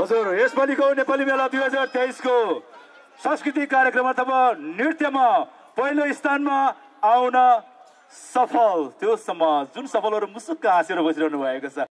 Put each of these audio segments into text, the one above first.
हजुर यसपालिको नेपाली मेला दुई हजार तेइसको सांस्कृतिक कार्यक्रम अथवा नृत्यमा पहिलो स्थानमा आउन सफल। त्यो समाज जुन सफलहरू मुसुक्क हाँसेर बसिरहनु भएको छ।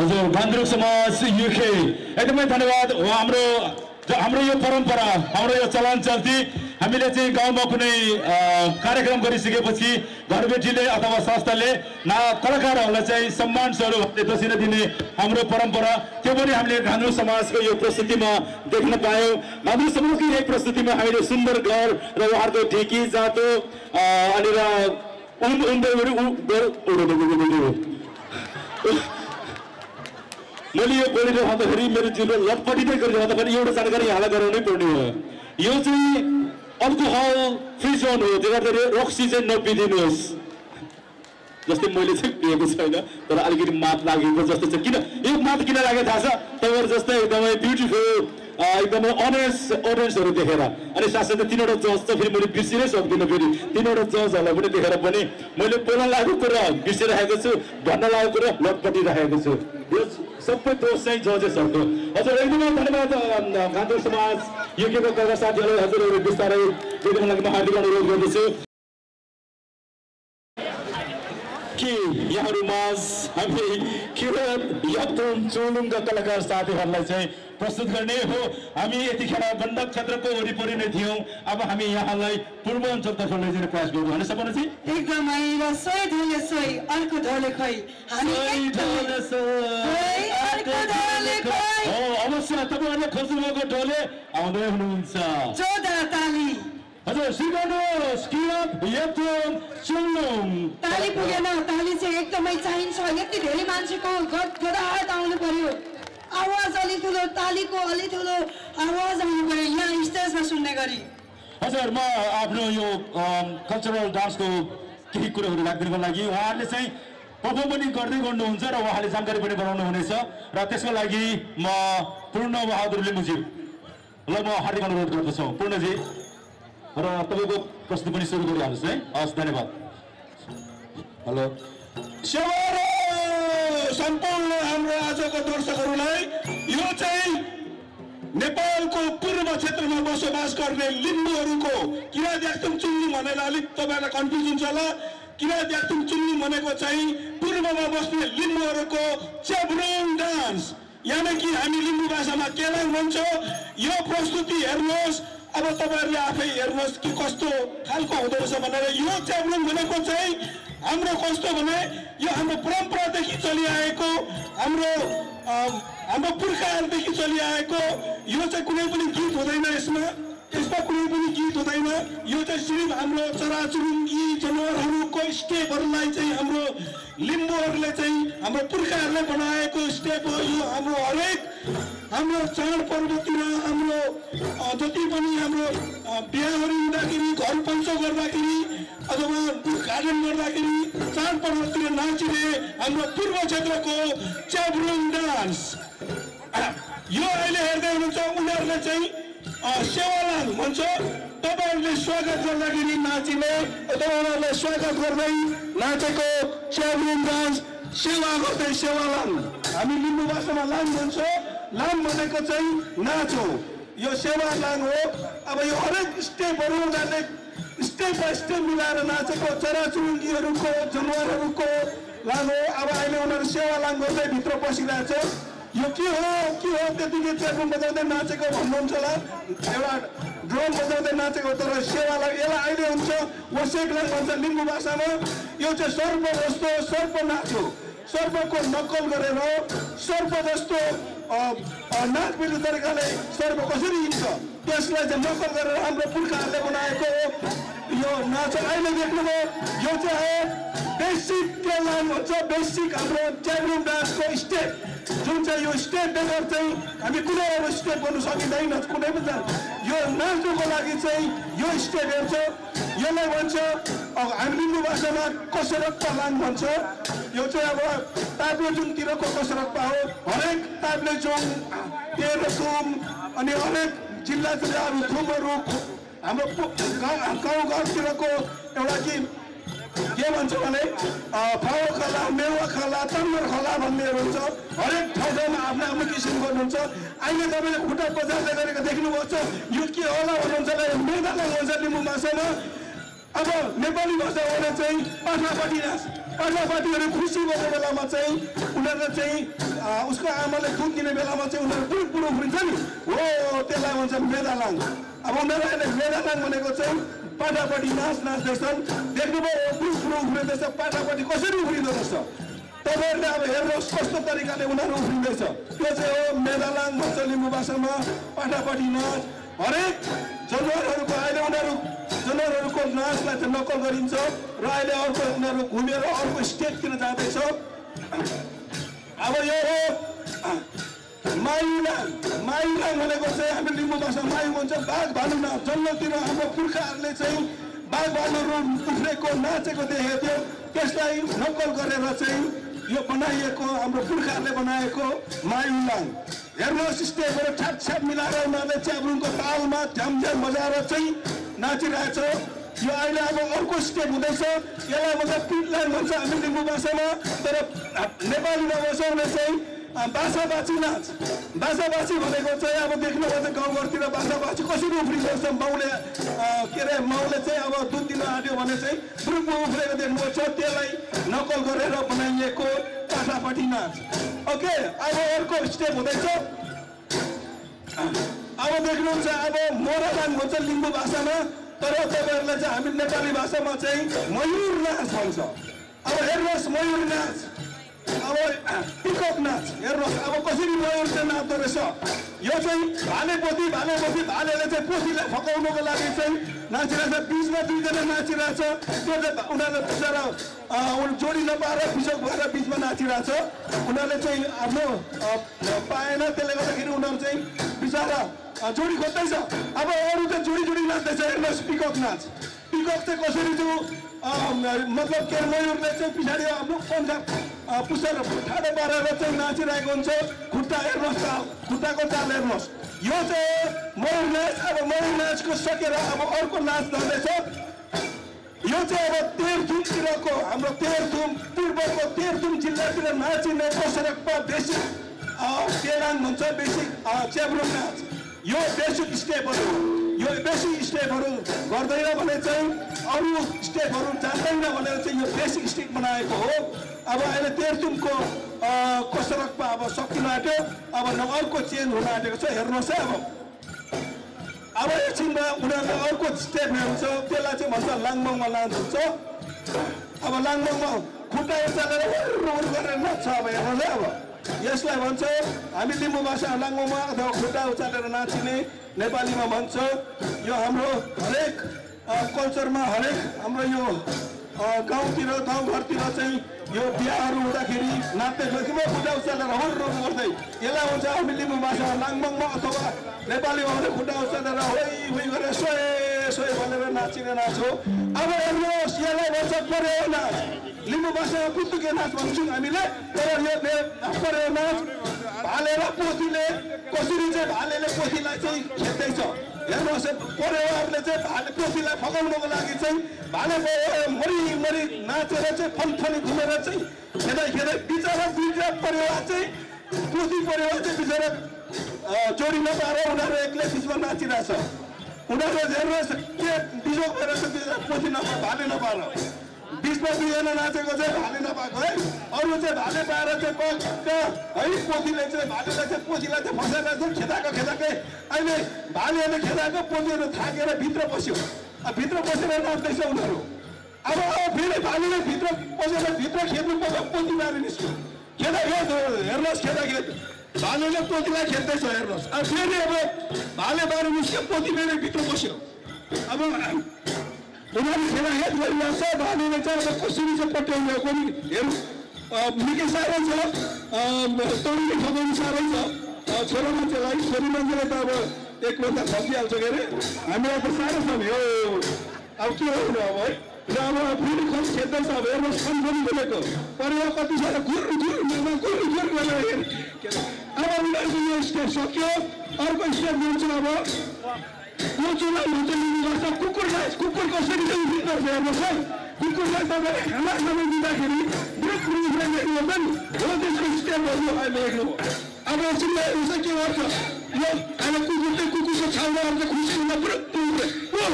हजुर गान्द्रुक समाज युखे एकदमै धन्यवाद हो हाम्रो हाम्रो यो परम्परा हाम्रो यो चलन चल्ती हामीले चाहिँ गाउँमा कुनै कार्यक्रम गरिसकेपछि घरबेटीले अथवा संस्थाले ना कलाकारहरूलाई चाहिँ सम्मान स्वरूप हामीले दक्षिणा दिने हाम्रो परम्परा त्यो पनि हामीले घान्द्रु समाजको यो प्रस्तुतिमा देख्न पायौँ घान्द्रु समाजको यही प्रस्तुतिमा हामीले सुन्दर घर र उहाँहरूको ढिकी जातो अनि र मैले यो बोलिरहँदाखेरि मेरो जिउले लटपटिँदै गरिरहँदाखेरि एउटा जानकारी यहाँलाई गराउनै पर्ने हो। यो चाहिँ अल्कोहल फ्री जोन हो। त्यो गर्दाखेरि चाहिँ नपिदिनुहोस्। जस्तै मैले चाहिँ पिएको छैन तर अलिकति मात लागेको जस्तो छ। किन? यो मात किन लागेको थाहा छ? तपाईँहरू जस्तै एकदमै ब्युटिफुल एकदमै अनेस्ट अडियन्सहरू देखेर। अनि साथसाथै तिनवटा जज त फेरि मैले बिर्सिनै सक्दिनँ फेरि। तिनवटा जजहरूलाई पनि देखेर पनि मैले बोल्न लागेको कुरा बिर्सिरहेको छु भन्न लागेको कुरा लटपटी राखेको छु सबै दोष चाहिँ जजेसहरूको हजुर एकदमै धन्यवाद गान्धी समाज युकेको कला साथीहरू हजुरहरू बिस्तारै देखिन लागि म हार्दिक अनुरोध गर्दछु कि यहाँहरूमाझ हामी किरण यत्न चोलुङका कलाकार साथीहरूलाई चाहिँ प्रस्तुत गर्ने हो हामी यतिखेर गण्डक क्षेत्रको वरिपरि नै थियौँ अब हामी यहाँलाई पूर्वाञ्चलतर्फ लैजाने प्रयास गरौँ होइन सपनाजी एकदमै र सोही धोले सोही अर्को धोले खोइ। हो अवश्य तपाईँहरूले खोज्नुभएको ढोले आउँदै हुनुहुन्छ जोरदार ताली हजुर सिकाउनुहोस् किरण यत्न चोलुङ ताली पुगेन ताली चाहिँ एकदमै चाहिन्छ यति धेरै मान्छेको गद गदाहट आउनु पर्यो आवाज अलि ठुलो तालीको अलि ठुलो आवाज आउनु पर्यो यहाँ स्टेजमा सुन्ने गरी हजुर म आफ्नो यो कल्चरल डान्सको केही कुरोहरू राखिदिनुको लागि उहाँहरूले चाहिँ पर्फर्म पनि गर्दै गर्नुहुन्छ र उहाँले जानकारी पनि गराउनु हुनेछ र त्यसको लागि म पूर्ण बहादुर लिम्बुजी ल म हार्दिक अनुरोध गर्दछु पूर्णजी र तपाईँको प्रस्तुति पनि सुरु गरिहाल्नुहोस् है। हस् धन्यवाद। हेलो। सम्पूर्ण हाम्रो आजको दर्शकहरूलाई यो चाहिँ नेपालको पूर्व क्षेत्रमा बसोबास गर्ने लिम्बूहरूको किरा द्याक्तुङ चुन्नी भनेर अलिक तपाईँहरूलाई कन्फ्युज हुन्छ होला। किरा द्याक्तुङ चुन्नी भनेको चाहिँ पूर्वमा बस्ने लिम्बूहरूको च्याब्रुङ डान्स। यानि कि हामी लिम्बू भाषामा केलाङ भन्छौँ। यो प्रस्तुति हेर्नुहोस्। अब तपाईँहरूले आफै हेर्नुहोस् कि कस्तो खालको हुँदो रहेछ भनेर यो च्याब्रुङ भनेको चाहिँ हाम्रो कस्तो भने यो हाम्रो परम्परादेखि चलिआएको हाम्रो हाम्रो पुर्खाहरूदेखि चलिआएको यो चाहिँ कुनै पनि गीत हुँदैन यसमा। यसमा कुनै पनि गीत हुँदैन। यो चाहिँ सिर्फ हाम्रो चराचुरुङ्गी जनावरहरूको स्टेपहरूलाई चाहिँ हाम्रो लिम्बूहरूले चाहिँ हाम्रो पुर्खाहरूले बनाएको स्टेप हो। यो हाम्रो हरेक हाम्रो चाडपर्वतिर हाम्रो जति पनि हाम्रो बिहाहरू हुँदाखेरि घर पञ्चो गर्दाखेरि अथवा गार्डन गर्दाखेरि चाडपर्वतिर नाचिने हाम्रो पूर्व क्षेत्रको च्याब्रुङ डान्स। यो अहिले हेर्दै हुनुहुन्छ उनीहरूले चाहिँ अ, सेवालाङ भन्छ तपाईँहरूले स्वागत गर्दाखेरि नाचिने उनीहरूले स्वागत गर्दै नाचेको च्याब्रुङ डान्स सेवा गर्दै सेवालाङ हामी लिम्बू भाषामा लाङ भन्छ लाङ भनेको चाहिँ नाच हो। यो सेवा लाङ हो। अब यो हरेक स्टेपहरू उनीहरूले स्टेप बाई स्टेप मिलाएर नाचेको चराचुरुङ्गीहरूको जनावरहरूको लाङ हो। अब अहिले उनीहरू सेवा लाङ गर्दै भित्र पसिरहेको छ यो के हो? के हो? त्यतिकै च्यापुन बजाउँदै नाचेको भन्नुहुन्छ होला। एउटा ड्रम बजाउँदै नाचेको तर सेवालाई यसलाई अहिले हुन्छ। वसेकलाई भन्छ लिम्बू भाषामा। यो चाहिँ सर्प जस्तो सर्प नाच हो। सर्पको नक्कल गरेर सर्प जस्तो अ, नाचबिली तरिकाले सर्प कसरी हिँड्छ? त्यसलाई चाहिँ नक्कल गरेर हाम्रो पुर्खाहरूले बनाएको हो। यो नाच अहिले देख्नुभयो यो चाहिँ बेसिक त्यसलाई भन्छ बेसिक हाम्रो च्याब्रुङ डान्सको स्टेप। जुन चाहिँ यो स्टेप बेगर चाहिँ हामी कुनै एउटा स्टेप गर्नु सकिँदैन कुनै पनि। यो नाच्नुको लागि चाहिँ यो स्टेप हेर्छ। यसलाई भन्छ अब हामी लिम्बू भाषामा कसरत पलाङ भन्छ। यो चाहिँ अब ताप्लेजुङतिरको कसरत हो। हरेक ताप्लेजुङ तेह्रथुम अनि हरेक जिल्ला जिल्लाहरू थुमहरू हाम्रो गाउँ गाउँघरतिरको एउटा कि के भन्छ भने फाउ खला मेवा खला तन्वर खला भन्नेहरू हुन्छ हरेक ठाउँ ठाउँमा आफ्नो आफ्नो किसिम गर्नुहुन्छ अहिले तपाईँले खुट्टा बजार्दै गरेको देख्नुभएको छ यो के होला भन्नुहुन्छ भने मृगालाई भन्छ लिम्बू भाषामा अब नेपाली भाषा भने चाहिँ पाठापाटी नाच पाठापाटीहरू खुसी भएको बेलामा चाहिँ उनीहरूले चाहिँ उसको आमाले दुध दिने बेलामा चाहिँ उनीहरू पुरै पुरो उफ्रिन्छ नि? हो त्यसलाई भन्छ मेदालाङ अब उनीहरू अहिले मेदालाङ भनेको चाहिँ पाठापाटी नाच नाच्दैछन्। देख्नुभयो पुरो पुरो उफ्रिँदैछ पाठापाटी कसरी उफ्रिँदो रहेछ तपाईँहरूले अब हेर्नुहोस् कस्तो तरिकाले उनीहरू उफ्रिँदैछ त्यो चाहिँ हो मेदालाङ भन्छ लिम्बू भाषामा पाठापाटी नाच हरेक जनावरहरूको अहिले उनीहरू जनावरहरूको नाचलाई चाहिँ नक्कल गरिन्छ र अहिले अर्को उनीहरू घुमेर अर्को स्टेटतिर जाँदैछ? अब यो हो मायुनाङ मायुनाङ भनेको चाहिँ हामी लिम्बू भाषा मायु भन्छ बाघ भालु नाच जङ्गलतिर हाम्रो पुर्खाहरूले चाहिँ बाघ भालुहरू उफ्रेको नाचेको देखेको थियो। त्यसलाई नक्कल गरेर चाहिँ यो बनाइएको हाम्रो पुर्खाहरूले बनाएको मायुनाङ हेर्नुहोस् स्टेपहरू छाप छाप मिलाएर उनीहरूले च्याब्रुङको तालमा झ्यामझ्याम बजाएर चाहिँ नाचिरहेछ यो अहिले अब अर्को स्टेप हुँदैछ यसलाई भन्छ पिटल्यान्ड भन्छ हामी लिम्बू भाषामा तर नेपालीमा भाषामा चाहिँ बासाबाची नाच बासाबाची भनेको चाहिँ अब देख्नुभयो भने गाउँघरतिर बासाबाची कसरी उफ्रिँदो रहेछ माउले के अरे माउले चाहिँ अब दुध दिन आँट्यो भने चाहिँ ग्रुपमा उफ्रेको देख्नुभएको छ त्यसलाई नकल गरेर बनाइएको पाठापाटी नाच ओके अब अर्को स्टेप हुँदैछ अब देख्नुहुन्छ अब मोरादान भन्छ लिम्बू भाषामा तर तपाईँहरूलाई चाहिँ हामी नेपाली भाषामा चाहिँ मयूर नाच भन्छ अब हेर्नुहोस् मयूर नाच अब पिकअप नाच हेर्नुहोस् अब कसरी मयूर चाहिँ नाच्दो रहेछ यो चाहिँ भाले पोथी भाले पोथी भालेले चाहिँ पोथीलाई फकाउनुको लागि चाहिँ नाचिरहेछ बिचमा दुईजना नाचिरहेछ त्यो चाहिँ उनीहरूले बिचरा जोडी नपाएर बिचक भएर बिचमा नाचिरहेछ उनीहरूले चाहिँ आफ्नो पाएन त्यसले गर्दाखेरि उनीहरू चाहिँ बिचरा जोडी खोज्दैछ अब अरू चाहिँ जोडी जोडी नाच्दैछ हेर्नुहोस् पिकअप नाच पिकअप चाहिँ कसरी चाहिँ मतलब के मयूरले चाहिँ पछाडि आफ्नो पन्जा पुस्तर ठाडो पारेर चाहिँ नाचिरहेको हुन्छ। खुट्टा हेर्नुहोस् चाल खुट्टाको चाल हेर्नुहोस्। यो चाहिँ मयूर नाच अब मयूर नाचको सकेर अब अर्को नाच जाँदैछ। यो चाहिँ अब तेह्रथुमतिरको हाम्रो तेह्रथुम पूर्वको तेह्रथुम जिल्लातिर नाचिने पोसरकमा बेसिक तेराङ भन्छ बेसिक च्याब्रुङ नाच। यो बेसिक स्टेपहरू यो बेसिक स्टेपहरू गर्दैन भने चाहिँ अरू स्टेपहरू जान्दैन भनेर चाहिँ यो बेसिक स्टेप बनाएको हो। अब अहिले तेह्रथुमको कसरतमा अब सकिन आँट्यो अब अर्को चेन्ज हुन आँटेको छ। हेर्नुहोस् है अब। अब एकछिनमा उनीहरूले अर्को स्टेप हुन्छ त्यसलाई चाहिँ भन्छ लाङमङमा लान्छ अब लाङमङमा खुट्टा उचालेर उर गरेर नाच्छ अब हेर्नुहोस् है अब। यसलाई भन्छ हामी लिम्बू भाषा लाङमङमा अथवा खुट्टा उचालेर नाचिने नेपालीमा भन्छ। यो हाम्रो हरेक कल्चरमा हरेक हाम्रो यो गाउँतिर गाउँघरतिर चाहिँ यो बिहाहरू हुँदाखेरि नाच्दै गएकोमा खुट्टा उचालेर हर रोग गर्दै। यसलाई भन्छ हामी लिम्बू भाषा लाङमङमा अथवा नेपालीमा भने खुट्टा उचालेर होइ होइ गरेर सोए सोए भनेर नाचिने नाच हो अब हेर्नुहोस् यसलाई भन्छ परेवा नाच। लिम्बू भाषामा पुतुके नाच भन्छौँ हामीले तर यो परेवा नाच। भाले र पोथीले कसरी चाहिँ भालेले पोथीलाई चाहिँ खेद्दैछ हेर्नुहोस् परेवाहरूले चाहिँ भाले पोथीलाई फकाउनुको लागि चाहिँ भाले मरि मरि नाचेर चाहिँ फनफनी घुमेर चाहिँ खेदाइ खेदाइ। बिचरा दुईवटा परेवा चाहिँ पोथी परेवा चाहिँ बिचरा जोडी नपाएर उनीहरू एक्लै बिचमा नाचिरहेछ। उनीहरूले हेर्नुहोस् के बिजोग भएर चाहिँ बिचरा पोथी नपा भाले नपाएर। बिचमा दुईजना नाचेको चाहिँ भाले नपाएको है। अरू चाहिँ भाले पाएर चाहिँ पक्क है पोथीले चाहिँ भालेलाई चाहिँ पोथीलाई चाहिँ फसाएर चाहिँ खेदाएकै अहिले भालेहरूले खेदाएको पोथीहरू थाकेर भित्र पस्यो भित्र पसेर नाच्दैछ उनीहरू। अब फेरि भालेले भित्र पसेर भित्र खेद्नु पर्छ पोथी मारेर निस्क्यो। खेदा यो हेर्नुहोस् खेदा खेद। भालेले पोथीलाई खेद्दैछ हेर्नुहोस्। अब फेरि अब भाले मारेर निस्क्यो पोथी फेरि भित्र पस्यो अब खेला हेद गरिरहेको छ भालेले चाहिँ अब कसरी चाहिँ पट्याउने हो कोही हेर्नु अ, निकै साह्रो छ तरुणले ठगाउनु साह्रै छ अ, छोरा मान्छेलाई छोरी मान्छेलाई त अब एकभन्दा खसिहाल्छ के अरे हामीलाई त साह्रो छ नि हो अब के गर्नु अब है र अब खेद्दैछ अब हेर्नुहोस् खनखनी बोलेको परिवार कति साह्रो घुर घुर घुर घुर घुर अरे, अब स्टेप सक्यो अर्को स्टेप जान्छ अब यो चुनाव हुन्छ लिने गर्छ कुकुरलाई कुकुर कसरी चाहिँ रहेछ हेर्नुहोस् है कुकुरलाई तपाईँले खाना खानु दिँदाखेरि ब्रेक ब्रेक हेर्नु हुन्छ नि हो त्यसको स्टेपहरू अहिले हेर्नु अब एकछिनमा हेर्नु चाहिँ के गर्छ यो अहिले कुकुर चाहिँ कुकुरको छाउमा आउँछ खुसी हुँदा हो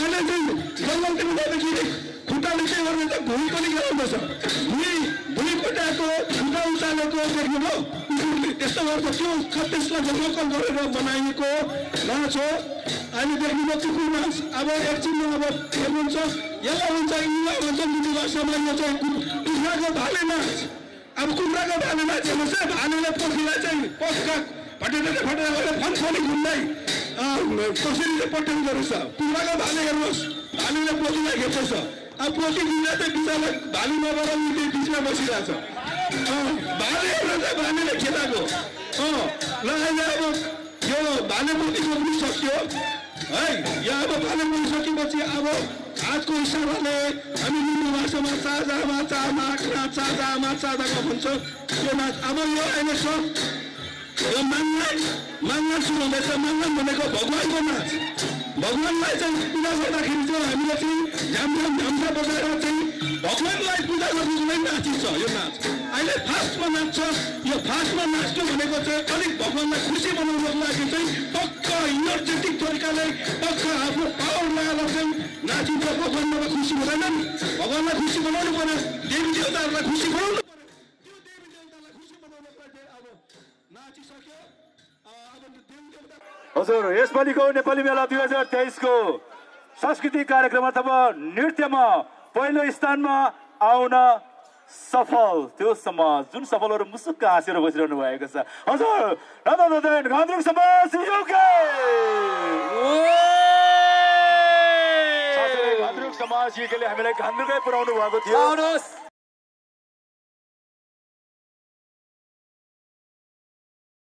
अहिले चाहिँ जङ्गलतिर जाँदाखेरि खुट्टाले के गर्दैछ भुइँ पनि खेलाउँदैछ भुइँ भुइँ कोट्याएको खुट्टा उचालेको देख्नुभयो त्यस्तो गर्छ त्यो त्यसलाई लोकल गरेर बनाइएको नाच हो। अहिले देख्नुभयो कुकुर नाच अब एकछिनमा अब हेर्नुहुन्छ यसलाई हुन्छ युवा हिन्दी भाषामा यो चाहिँ कुखुराको भाले नाच अब कुखुराको भाले नाच हेर्नुहोस् है भालेले पोखीलाई चाहिँ पक्का फटेर फटेर गरेर फनफनी घुम्दै कसरी चाहिँ पट्याउँदो रहेछ कुखुराको भाले हेर्नुहोस् भालुले पोखीलाई घेर्दैछ अब पोखी दिँदा चाहिँ बिचरा भालु नभएर उसले बिचमा बसिरहेछ। हेरेर चाहिँ भालेले खेलाएको अँ ल अहिले अब यो भाले पोखीको पनि सक्यो है यो अब भाले पोखी सकेपछि अब आजको इसाराले हामी हिन्दू भाषामा चाजा माचा माक्रा चाजा माचा भन्छ त्यो नाच अब यो अहिले छ यो माङ्गान माङ्गान सुरु हुँदैछ माङ्गान भनेको भगवान्को नाच भगवान्लाई चाहिँ पूजा गर्दाखेरि चाहिँ हामीले चाहिँ झ्यामझ्याम झ्याम्सा बजाएर चाहिँ भगवान्लाई पूजा गर्नुको लागि नाचिन्छ यो नाच। अहिले फास्टमा नाच्छ यो फास्टमा नाच्नु भनेको चाहिँ अलिक भगवान्लाई खुसी बनाउनको लागि चाहिँ पक्का इनर्जेटिक तरिकाले पक्का आफ्नो पावर लगाएर चाहिँ नाचिन्छ भगवान्लाई खुसी हुँदैन नि भगवान्लाई खुसी बनाउनु पर्यो देवी देवताहरूलाई खुसी बनाउनु त्यो देवी देवतालाई खुसी बनाउनको लागि अब नाचिसक्यो। हजुर यसपालिको नेपाली मेला दुई हजार तेइसको सांस्कृतिक कार्यक्रम अथवा नृत्यमा पहिलो स्थानमा आउन सफल। त्यो समाज जुन सफलहरू मुसुक्क हाँसेर बसिरहनु भएको छ। हजुर घान्द्रुक समाज युके समाज युकेले हामीलाई घान्द्रुकै पुऱ्याउनु भएको थियो।